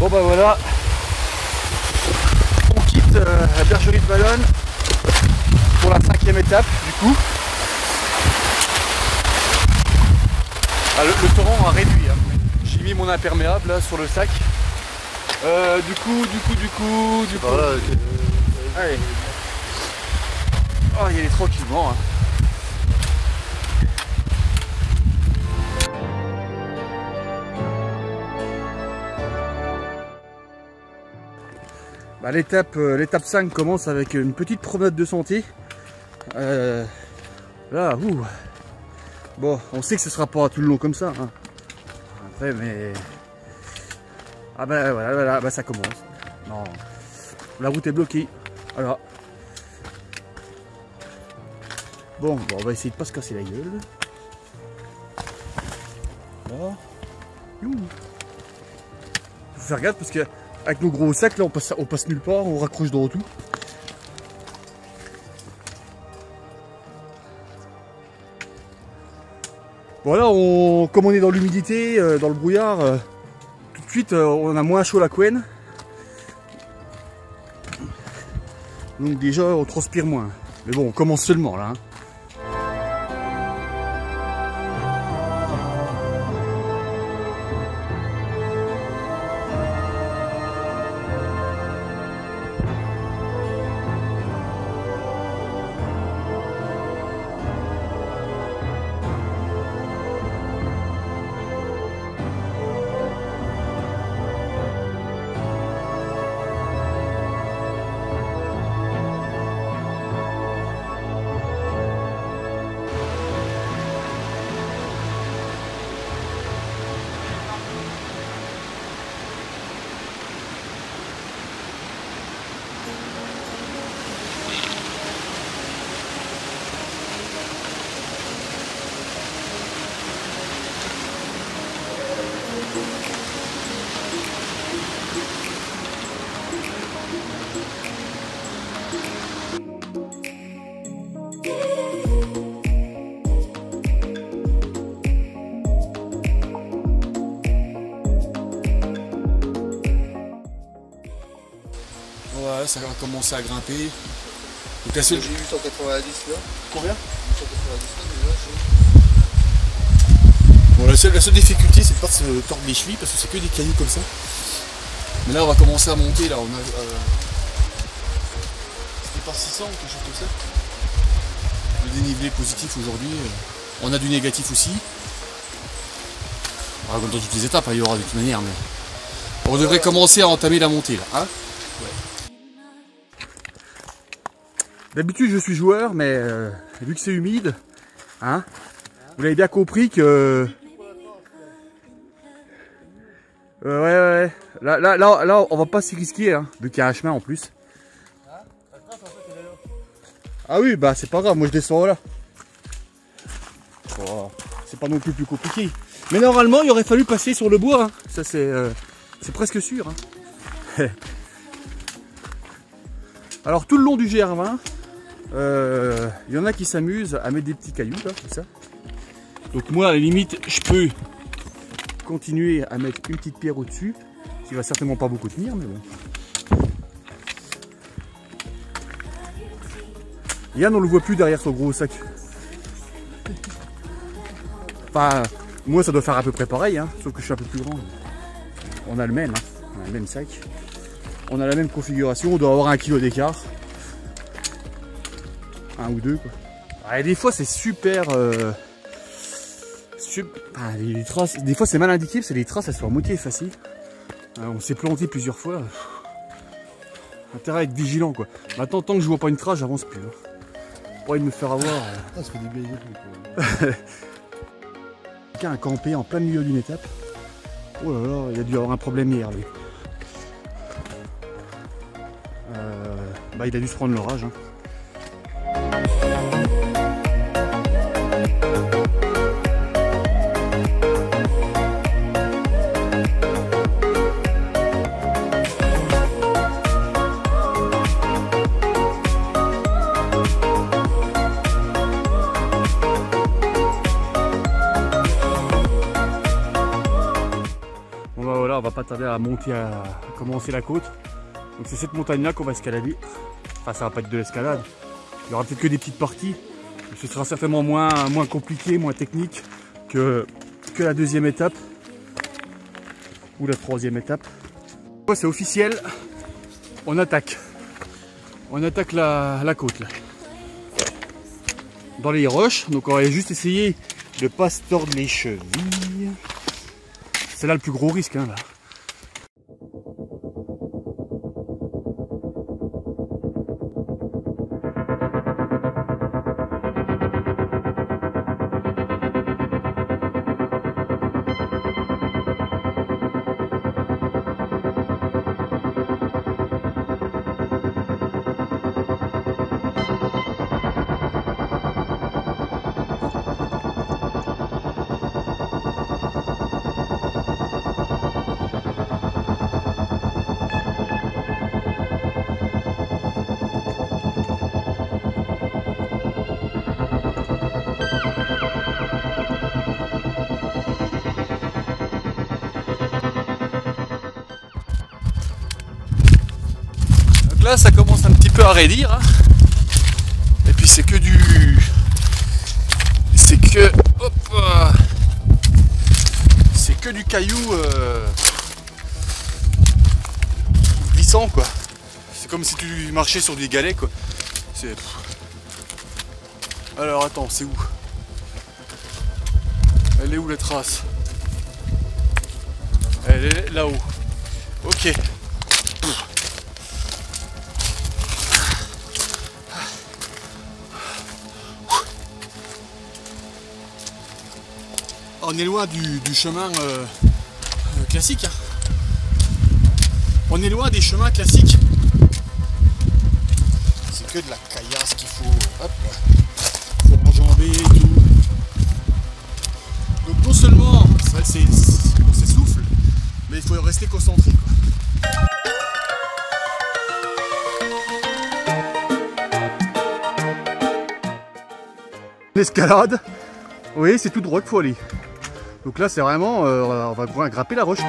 Bon bah voilà, on quitte euh, la bergerie de Valonne pour la cinquième étape du coup. Ah, le, le torrent a réduit. hein. J'ai mis mon imperméable là sur le sac. Euh, du coup, du coup, du coup, du coup. Allez. Oh, il y aller tranquillement. hein. Bah, l'étape, euh, l'étape 5 commence avec une petite promenade de sentier. Euh, là, ouh. Bon, on sait que ce sera pas tout le long comme ça. hein. Après, mais. Ah bah voilà, voilà, bah ça commence. Non. La route est bloquée. Voilà. Bon, on va essayer de pas se casser la gueule. Voilà. Youhou. Faut faire gaffe parce que avec nos gros sacs là on passe, nulle part, on raccroche dans tout. Voilà, on, comme on est dans l'humidité, euh, dans le brouillard, euh, tout de suite euh, on a moins chaud la couenne. Donc déjà on transpire moins. Mais bon, on commence seulement là. hein. Ça a commencé à grimper. Donc la seule... J'ai 890 là. Combien 890 là déjà. Bon, la seule, la seule difficulté, c'est de pas se tordre les chevilles parce que c'est que des cailloux comme ça. Mais là, on va commencer à monter. Là, on a. euh, C'était par 600 ou quelque chose comme ça. Le dénivelé positif aujourd'hui. euh, On a du négatif aussi. Ah, comme dans toutes les étapes, hein, il y aura de toute manière. Mais... On devrait commencer à entamer la montée là. Hein D'habitude je suis joueur, mais euh, vu que c'est humide, hein, vous l'avez bien compris que. Euh, ouais, ouais. Là, là, là, on va pas s'y risquer, hein, vu qu'il y a un chemin en plus. Ah oui, bah c'est pas grave, moi je descends là. Oh, c'est pas non plus plus compliqué. Mais normalement, il aurait fallu passer sur le bois, hein. ça c'est euh, c'est presque sûr. hein. Alors tout le long du GR20, euh, il y en a qui s'amusent à mettre des petits cailloux là, ça. Donc moi à la limite je peux continuer à mettre une petite pierre au-dessus, qui va certainement pas beaucoup tenir, mais bon. Yann on le voit plus derrière son gros sac. Enfin, moi ça doit faire à peu près pareil, hein, sauf que je suis un peu plus grand. On a le même, hein, on a le même sac. On a la même configuration, on doit avoir un kilo d'écart. Un ou deux quoi. Et des fois c'est super... euh, ah, les, traces, des fois c'est mal indiqué parce que les traces elles sont à moitié effacées. Euh, on s'est planté plusieurs fois. Intérêt à être vigilant quoi. Maintenant tant que je vois pas une trace j'avance plus. hein. Pas de me faire avoir. euh. Ah, ça fait des belles trucs. Quelqu'un a campé en plein milieu d'une étape. Oh là là, il a dû avoir un problème hier lui. Euh, bah il a dû se prendre l'orage. hein. Bah on va va pas tarder à monter à, à commencer la côte. Donc c'est cette montagne là qu'on va escalader. Enfin ça va pas être de l'escalade. Il y aura peut-être que des petites parties. Ce sera certainement moins, moins compliqué, moins technique que, que la deuxième étape. Ou la troisième étape. C'est officiel. On attaque. On attaque la, la côte là. Dans les roches. Donc on va juste essayer de pas se tordre les chevilles. C'est là le plus gros risque hein, là. Ça commence un petit peu à raidir. hein. Et puis c'est que du. C'est que. Hop euh, C'est que du caillou euh, glissant quoi. C'est comme si tu marchais sur des galets quoi. C'est. Alors attends, c'est où? Elle est où la trace? Elle est là-haut. Ok. On est loin du, du chemin euh, classique. hein. On est loin des chemins classiques. C'est que de la caillasse qu'il faut. Hop, faut enjamber et tout. Donc non seulement ça, c'est, c'est- on s'essouffle, mais il faut rester concentré. quoi. L'escalade, oui, c'est tout droit qu'il faut aller. Donc là, c'est vraiment, euh, on va- grimper la roche.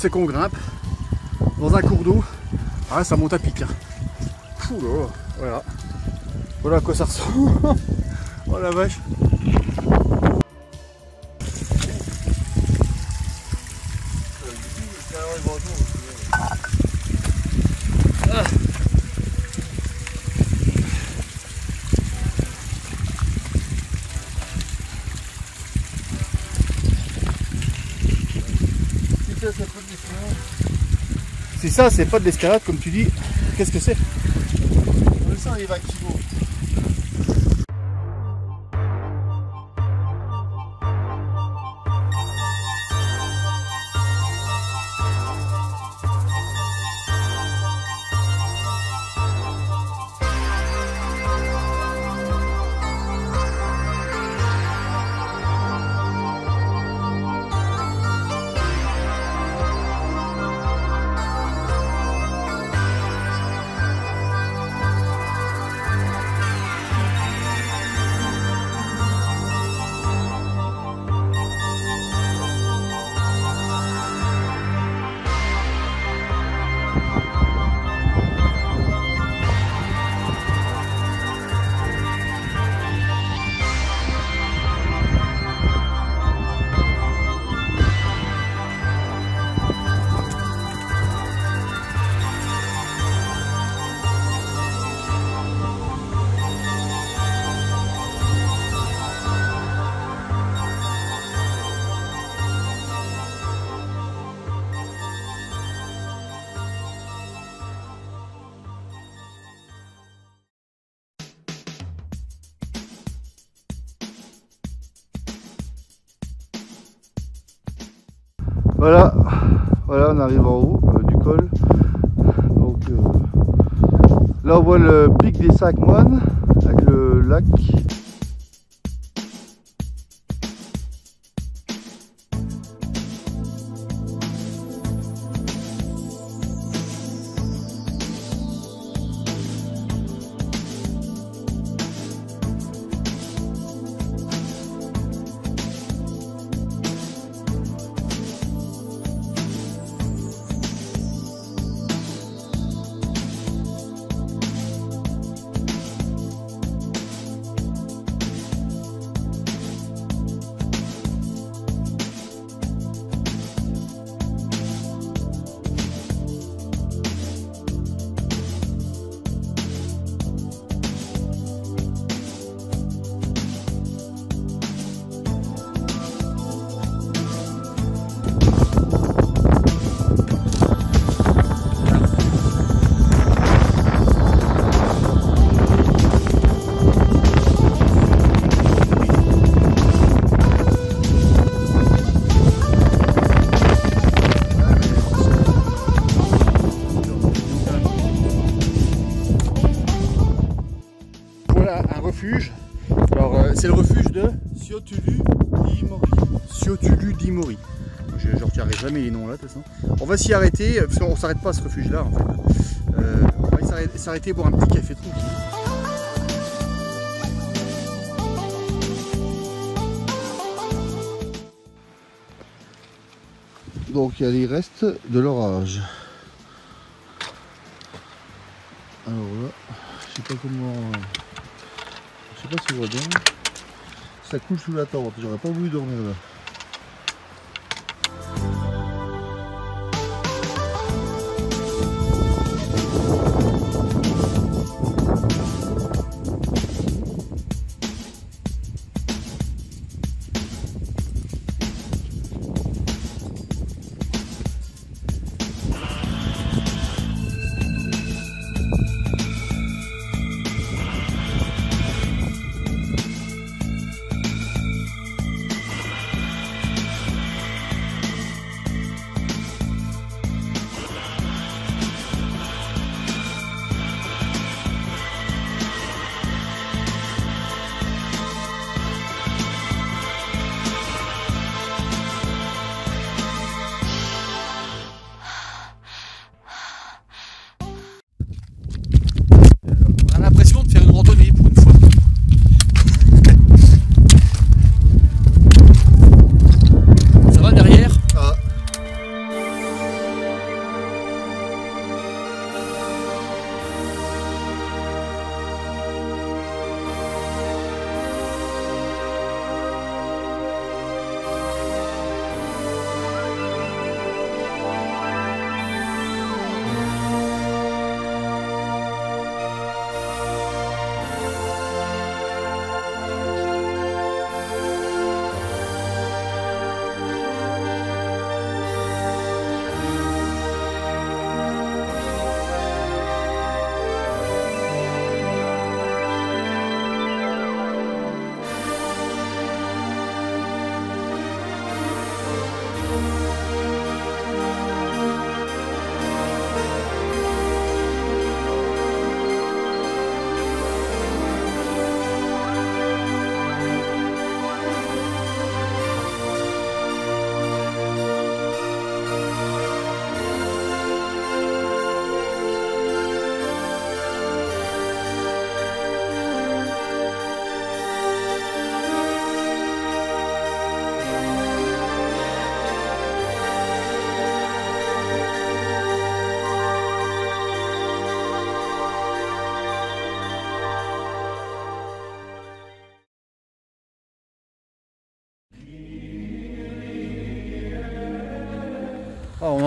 C'est qu'on grimpe dans un cours d'eau. Ah, ça monte à pic. hein. Là, voilà. Voilà à quoi ça ressemble. oh la vache. C'est ça, c'est pas de l'escalade comme tu dis. Qu'est-ce que c'est? Voilà, voilà, on arrive en haut euh, du col. Donc euh, là, on voit le pic des Cinq Moines avec le lac. Siotulu d'Imori. Je ne retiendrai jamais les noms là de toute façon. On va s'y arrêter, parce qu'on s'arrête pas à ce refuge là en fait. Euh, on va s'arrêter- s'arrêter boire un petit café tranquille. Donc il y a les restes de l'orage. Alors là, je sais pas comment. Je sais pas si on voit bien. Ça coule sous la tente, j'aurais pas voulu dormir là.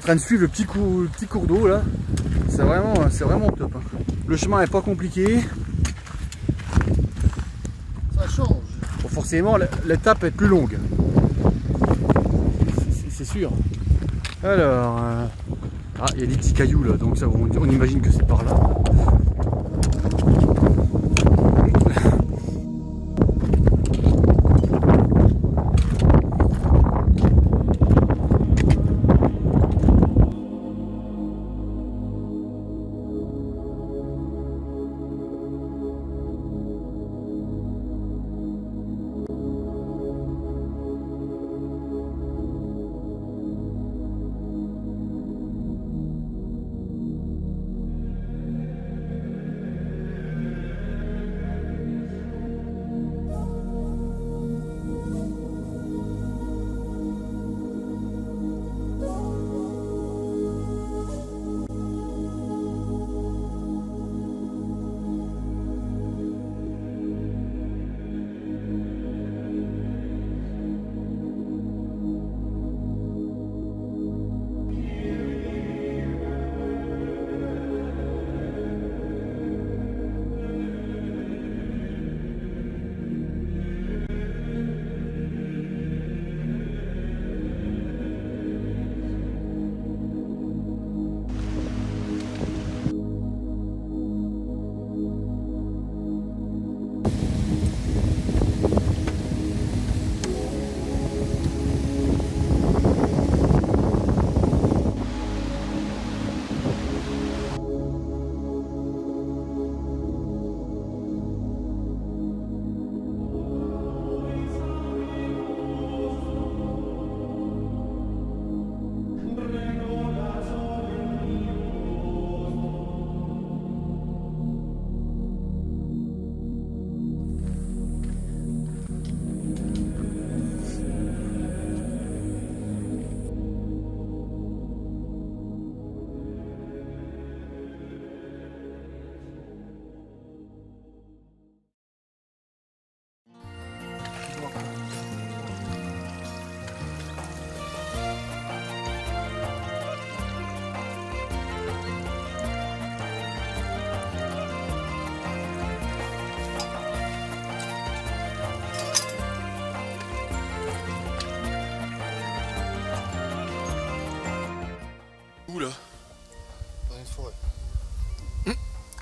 En train de suivre le petit, le petit cours d'eau là. C'est vraiment, c'est vraiment top. hein. Le chemin est pas compliqué. Ça change. Bon, forcément, l'étape est plus longue. C'est- C'est sûr. Alors, euh, ah, il y a des petits cailloux là, donc ça, on, on imagine que c'est par là.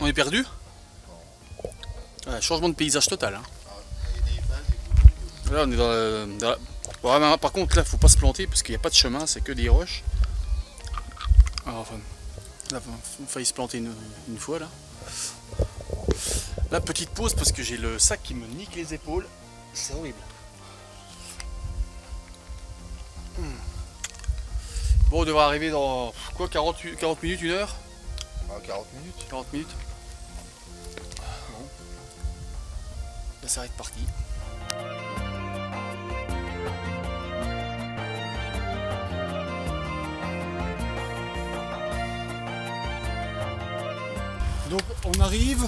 Est perdu Ouais, Changement de paysage total. hein. Là on est dans, la- dans la- Ouais, mais par contre là faut pas se planter parce qu'il n'y a pas de chemin, c'est que des roches. Alors, enfin, là on a failli se planter une, une fois là. La petite pause parce que j'ai le sac qui me nique les épaules. C'est horrible. Hmm. Bon on devrait arriver dans quoi 40, 40 minutes, une heure? 40 minutes. 40 minutes. Ça va être parti. Donc on arrive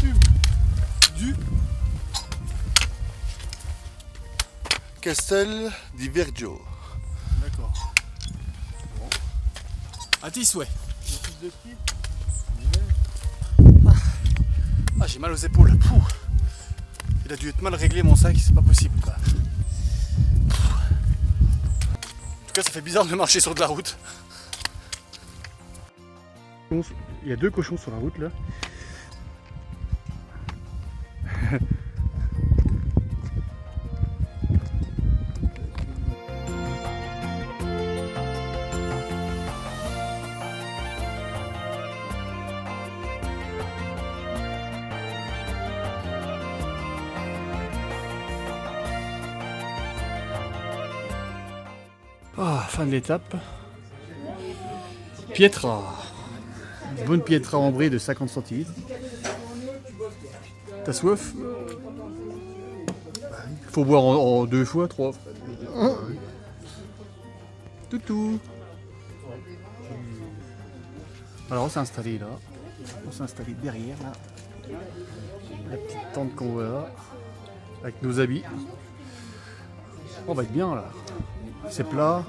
du, du Castel di Vergio. D'accord. Bon. À tes souhaits. Ah, j'ai mal aux épaules. Pouh. Il a dû être mal réglé mon sac, c'est pas possible. En tout cas, ça fait bizarre de marcher sur de la route. Il y a deux cochons sur la route là. Ah, fin de l'étape. Pietra. Bonne Pietra ambrée de 50 centilitres. T'as soif? Faut boire en, deux fois, trois. Toutou. Alors on s'est installé là. On s'est installé derrière là. La petite tente qu'on voit là. Avec nos habits. On va être bien là. C'est plat.